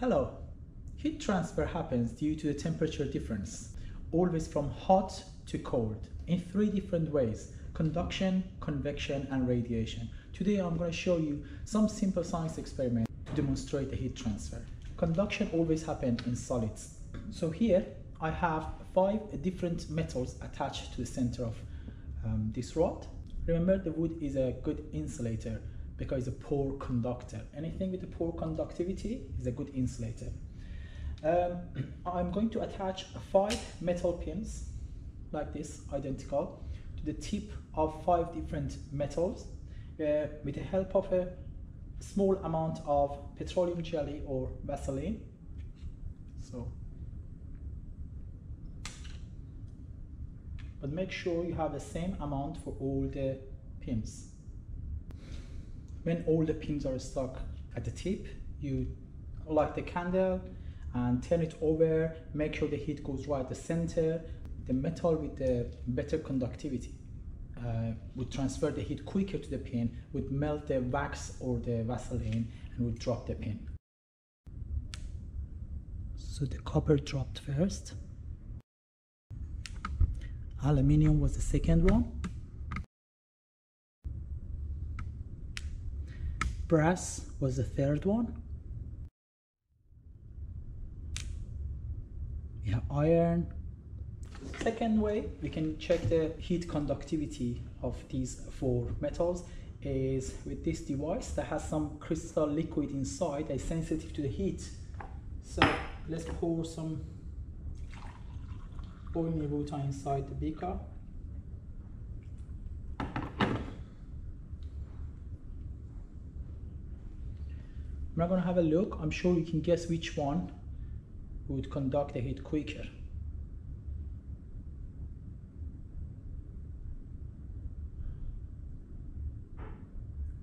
Hello. Heat transfer happens due to the temperature difference, always from hot to cold, in three different ways, conduction, convection, and radiation. Today I'm going to show you some simple science experiments to demonstrate the heat transfer. Conduction always happens in solids. So here I have five different metals attached to the center of um, this rod. Remember the wood is a good insulator because it's a poor conductor. Anything with a poor conductivity is a good insulator. Um, I'm going to attach five metal pins like this, identical, to the tip of five different metals uh, with the help of a small amount of petroleum jelly or Vaseline. So, but make sure you have the same amount for all the pins. When all the pins are stuck at the tip, you light the candle and turn it over, make sure the heat goes right the center. The metal with the better conductivity uh, would transfer the heat quicker to the pin, would melt the wax or the Vaseline and would drop the pin. So the copper dropped first. Aluminium was the second one. Brass was the third one. Have iron. Second way we can check the heat conductivity of these four metals is with this device that has some crystal liquid inside that is sensitive to the heat. So let's pour some boiling water inside the beaker. Going to have a look. I'm sure you can guess which one would conduct the heat quicker.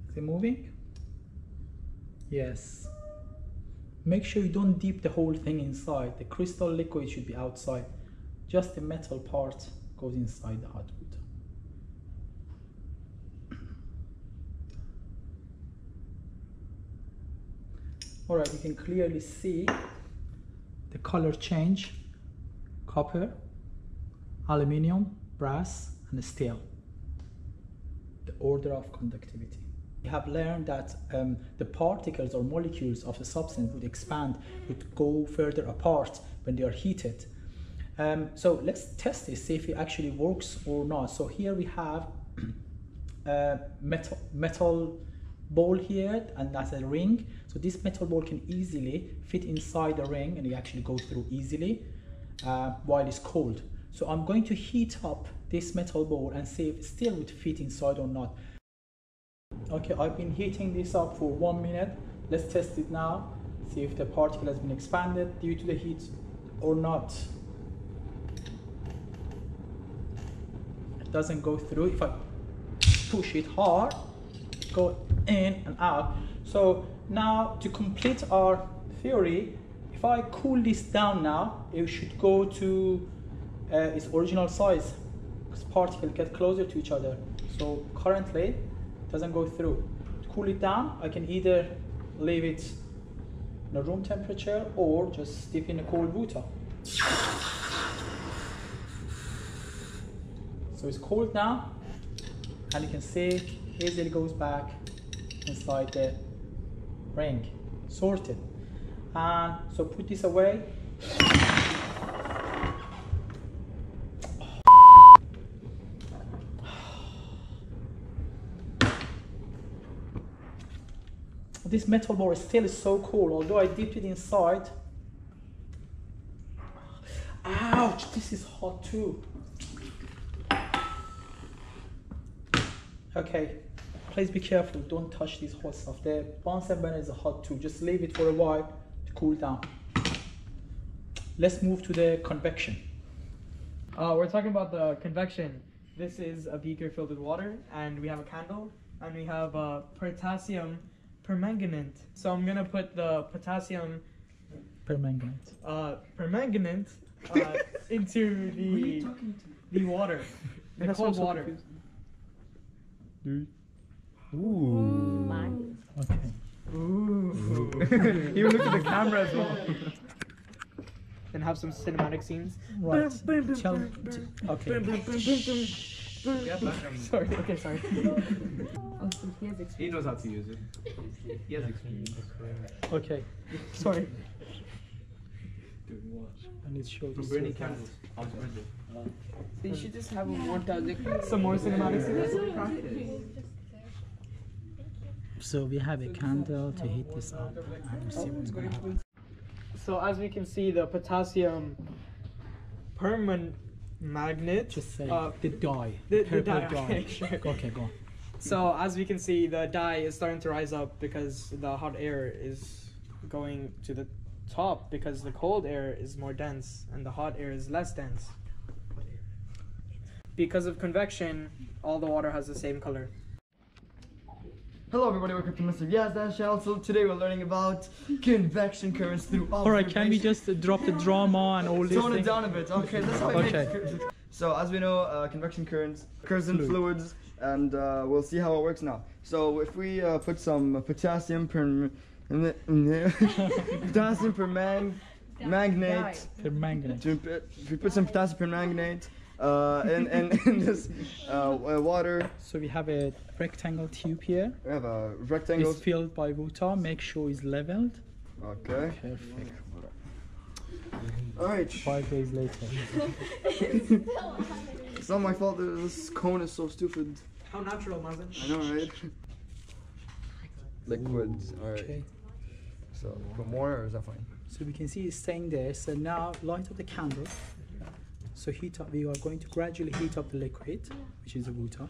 Is it moving? Yes. Make sure you don't dip the whole thing inside. The crystal liquid should be outside. Just the metal part goes inside the hot wood. All right you can clearly see the color change. Copper aluminium brass and steel. The order of conductivity. We have learned that um, the particles or molecules of the substance would expand would go further apart when they are heated. Um, so let's test this see if it actually works or not. So here we have a metal metal ball here and that's a ring. So this metal ball can easily fit inside the ring and it actually goes through easily uh, while it's cold. So I'm going to heat up this metal ball and see if it still would fit inside or not. Okay I've been heating this up for one minute. Let's test it now see if the particle has been expanded due to the heat or not. It doesn't go through. If I push it hard go in and out. So now to complete our theory, if I cool this down now, it should go to uh, its original size because particles get closer to each other. So currently it doesn't go through. To cool it down, I can either leave it in a room temperature or just dip in a cold water. So it's cold now and you can see easily goes back inside the ring. Sorted. And so put this away. This metal bar is still is so cool although I dipped it inside. Ouch this is hot too. Okay please be careful. Don't touch this hot stuff. The Bunsen burner is a hot too. Just leave it for a while to cool down. Let's move to the convection. Uh, we're talking about the convection. This is a beaker filled with water and we have a candle and we have uh, potassium permanganate. So i'm gonna put the potassium permanganate. uh, permanganate uh, into the the water. The cold water Ooh. Okay. Ooh. you look at the camera as well. and have some cinematic scenes. Right. Tell, okay. Sorry. Okay. Sorry. Oh, so he has He knows how to use it. He has experience. Okay. Sorry. I need to show From this. burning to- candles. How to burn them. So you should just have a montage. Some more cinematic scenes. So we have a candle to heat this up and see what's going to happen. So as we can see, the potassium permanent magnet. Just say uh, the dye. the- the dye, dye. okay, sure. Okay, go on. So as we can see, the dye is starting to rise up because the hot air is going to the top because the cold air is more dense and the hot air is less dense. Because of convection, all the water has the same color. Hello everybody, welcome to Mr. Yazdan channel. So today we're learning about convection currents through All right, can we just drop the drama and all this tone it things? down a bit? Okay, that's how I Okay. currents. So as we know, uh, convection currents occurs in Fluid. fluids, and uh, we'll see how it works now. So if we uh, put some potassium per potassium perman magnate, Permanganate. to, if we put some potassium permanganate uh, in, in, in this uh, water, So we have a rectangle tube here. we have a rectangle. It's filled by water. Make sure it's leveled. Okay. Perfect. All right. Five days later. It's not my fault that this cone is so stupid. How natural, Mazen. I know, right? Liquids. All right. Okay. So, put more, or is that fine? So we can see it's staying there. So now light up the candle. So heat up. We are going to gradually heat up the liquid, which is the water.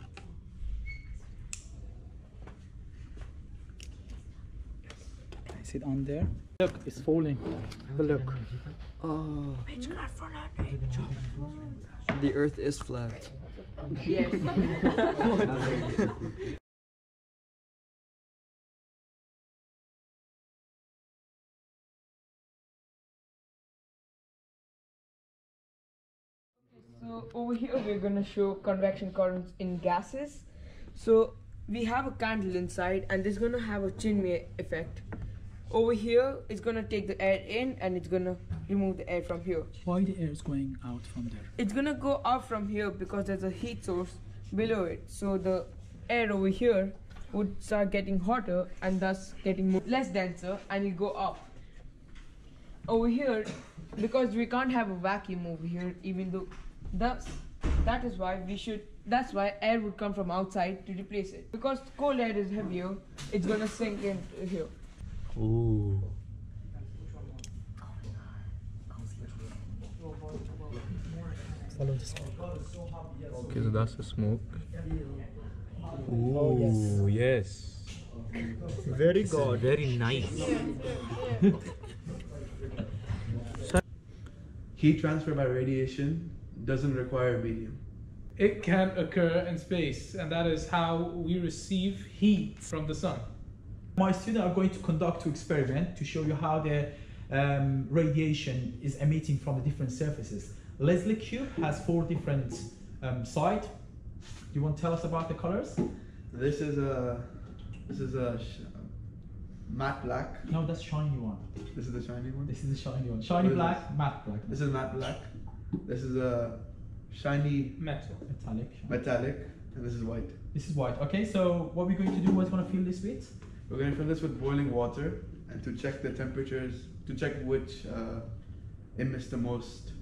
Place it on there. Look, it's falling. Have a look. Oh. The Earth is flat. Yes. over here we're gonna show convection currents in gases. So we have a candle inside and it's gonna have a chimney effect. Over here it's gonna take the air in and it's gonna remove the air from here. Why the air is going out from there? It's gonna go out from here because there's a heat source below it. So the air over here would start getting hotter and thus getting more, less denser and it'll go up. Over here, because we can't have a vacuum over here, even though that's that is why we should that's why air would come from outside to replace it. Because cold air is heavier, it's gonna sink into here. Ooh. Follow the smoke. Okay, so that's the smoke. Oh, Ooh, Oh, yes. Very This is very nice. Heat transfer by radiation doesn't require a medium. It can occur in space, and that is how we receive heat from the sun. My students are going to conduct two experiment to show you how the um, radiation is emitting from the different surfaces. Leslie cube has four different um, sides. Do you want to tell us about the colors? This is a this is a sh- matte black. No, that's shiny one. This is the shiny one. This is the shiny one. Shiny What is black, matte black. This is matte black. This is a shiny Metal. metallic. metallic, and this is white. This is white. Okay, so what we're going to do, what's going to fill this with? We're going to fill this with boiling water and to check the temperatures, to check which uh, emits the most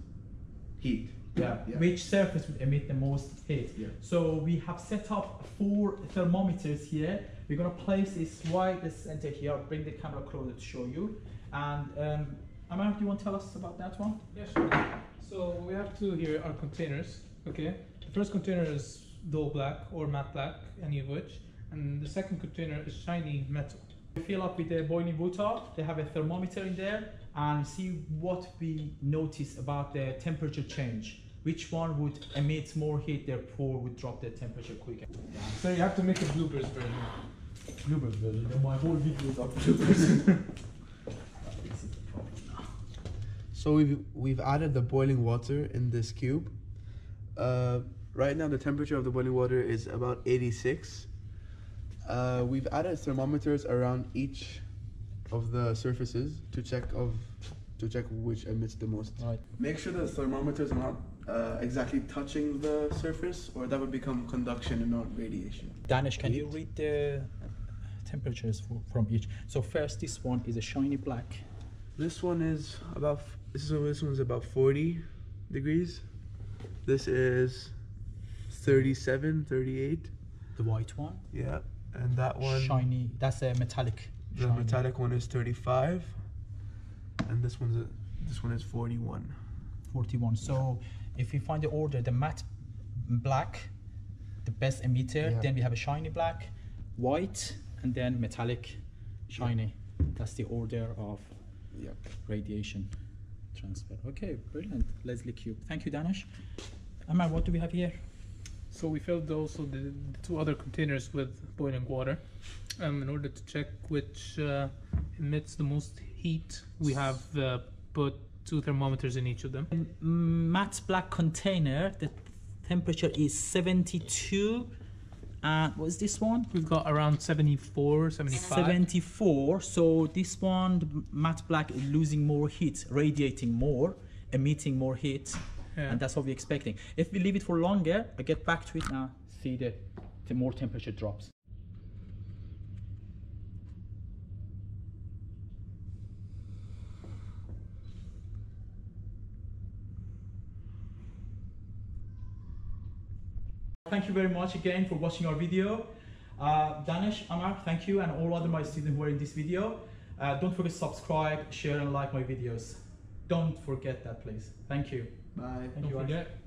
heat. Yeah. Yeah. Which surface would emit the most heat? Yeah. So we have set up four thermometers here. We're gonna place this right the center here. I'll bring the camera closer to show you. And um, Amar, do you want to tell us about that one? Yeah, sure. So we have two here are containers. Okay. The first container is dull black or matte black, any of which, and the second container is shiny metal. We fill up with the boiling water. They have a thermometer in there, and see what we notice about the temperature change. Which one would emit more heat, therefore would drop the temperature quicker. So you have to make a bloopers version. Bloopers version. My whole video is up bloopers. So we've we've added the boiling water in this cube. Uh, right now the temperature of the boiling water is about 86. Uh, we've added thermometers around each of the surfaces to check of to check which emits the most. Right. Make sure the thermometers are not uh, exactly touching the surface, or that would become conduction and not radiation. Danish, can you read the temperatures for, from each? So first, this one is a shiny black. This one is about this is this one's about 40 degrees. This is 37, 38. The white one. Yeah, and that one Shiny. That's a metallic. the shiny. metallic one is 35, and this one's a, this one is 41. 41. So if we find the order, the matte black, the best emitter, Yeah. then we have a shiny black, white, and then metallic shiny. That's the order of Yep. radiation transfer. Okay, brilliant. Leslie Cube. Thank you, Danish. Amar, what do we have here? So we filled also the, the two other containers with boiling water, um, in order to check which uh, emits the most heat. We have uh, put two thermometers in each of them. matte black container, the temperature is 72. Uh, and what is this one? We've got around 74, 75. 74. So this one, the matte black, is losing more heat, radiating more, emitting more heat, Yeah. and that's what we're expecting. If we leave it for longer, I get back to it now. See the, the more temperature drops. Thank you very much again for watching our video. Uh, Danish, Amar, thank you, and all other my students who are in this video. Uh, don't forget to subscribe, share, and like my videos. Don't forget that, please. Thank you. Bye. Thank Don't you. Ash. forget,